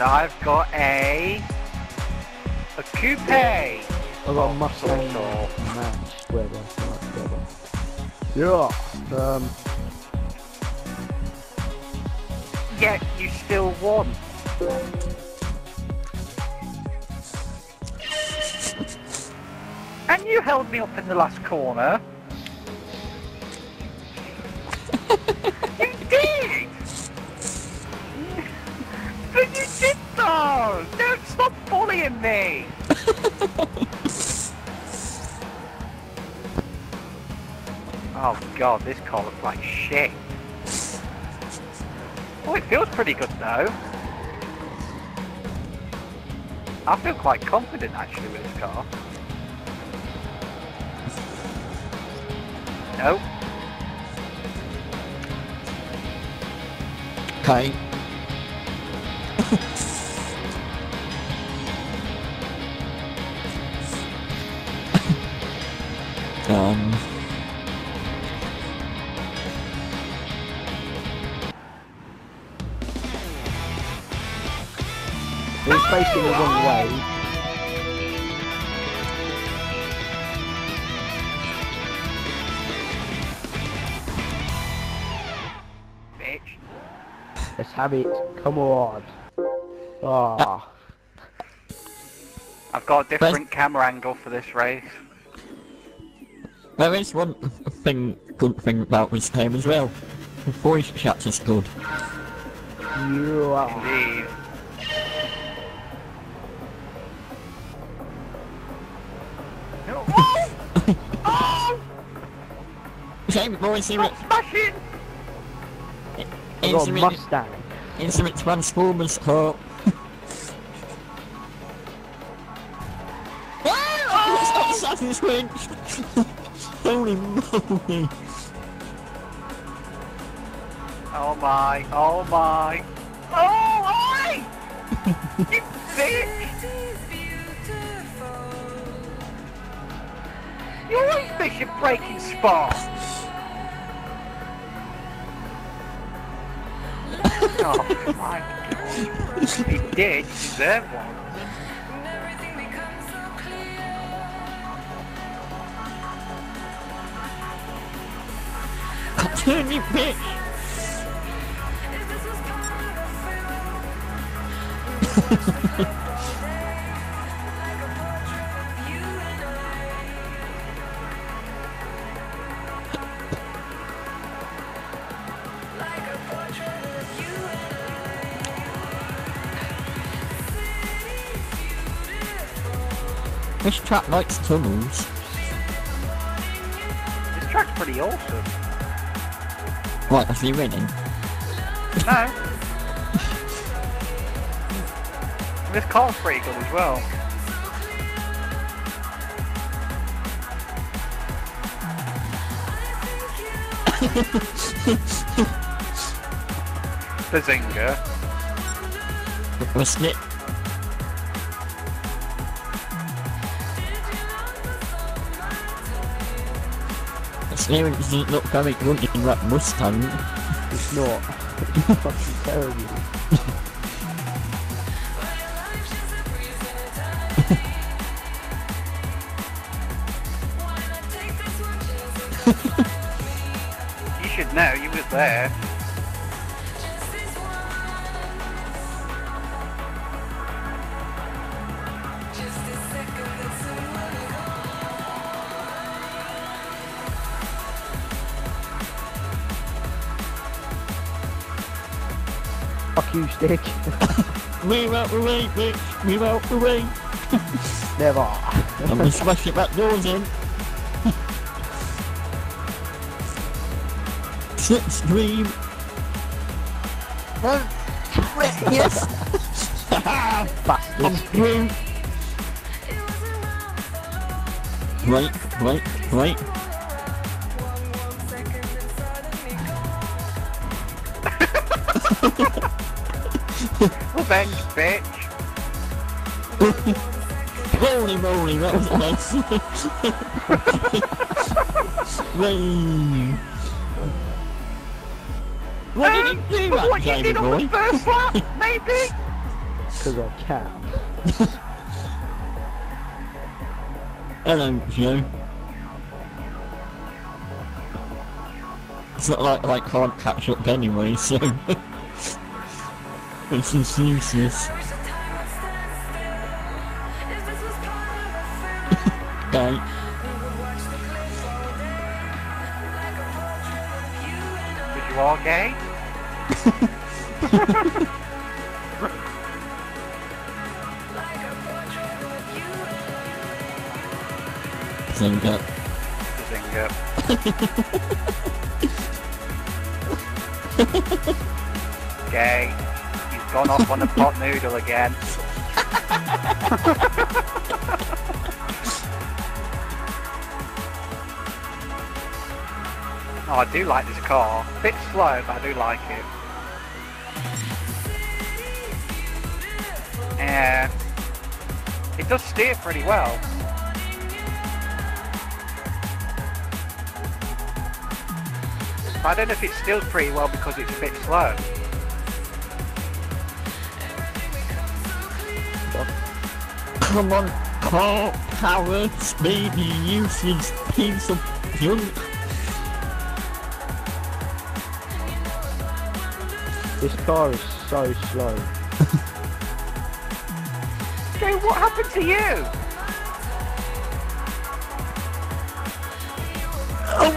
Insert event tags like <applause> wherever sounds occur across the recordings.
I've got a a coupe. I got a Mustang where they're. Yeah. Um. Yet you still won. And you held me up in the last corner. Bullying me! <laughs> oh god, this car looks like shit. Oh, it feels pretty good though. I feel quite confident actually with this car. No. Okay. He's facing the wrong way. Bitch. Let's have it. Come on. Ah. I've got a different camera angle for this race. There is one thing, good thing about this game as well. The voice chat is good. You are. Indeed. Same voice here Stop smashing! I got a Instrument, Mustang. instrument Transformers car. Oh, it's not Assassin's Creed! Holy moly! Oh my, oh my. Oh my! you bitch! You always miss your breaking spot! Oh my god. He did, deserve one. Turn you bitch! <laughs> This track likes tunnels. This track's pretty awesome. Right, is he winning? No. this car's pretty good as well. Bazinga. Wasn't it? Steering doesn't look very good in that Mustang. It's not. It's fucking terrible. You should know, you were there. Fuck you, stick. <laughs> Move out the way, bitch! Move out the way! <laughs> Never. I'm gonna smash your back doors in. Slipstream! yes! I'm Bastard. through! Wait, wait, wait. Revenge, bitch. Holy moly, that was nice. Wait. What did Um, you do but that, what you Jamie did on boy? the first lap, <laughs> maybe? Because I can. Hello, Joe. It's not like I can't catch up anyway, so <laughs> it's just useless. Okay. Because you are gay? Zinga. Zinger. <laughs> gay. Gone off on a pot noodle again. <laughs> Oh, I do like this car. Bit slow, but I do like it. Yeah. It does steer pretty well. I don't know if it steers pretty well because it's a bit slow. Come on, car, power, speed, you useless piece of junk. This car is so slow. <laughs> Jay, what happened to you? <coughs> Oh!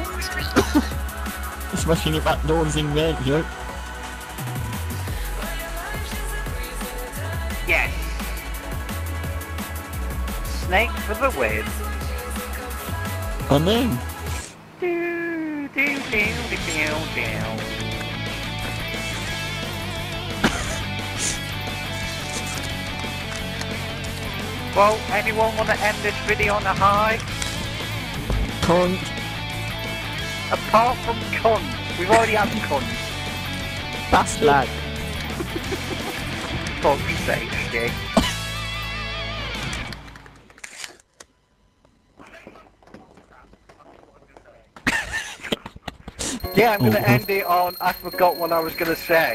it's Smashing your back doors in there, Joe. Yes. Snake for the win. And then, Do, do, do, do, do. Well, anyone want to end this video on a high? cunt, Apart from cunt. We've already had cunt. bastard. Lag. <laughs> Fuck's sake, Jay. Yeah, I'm gonna Oh, end it on I forgot what I was gonna say.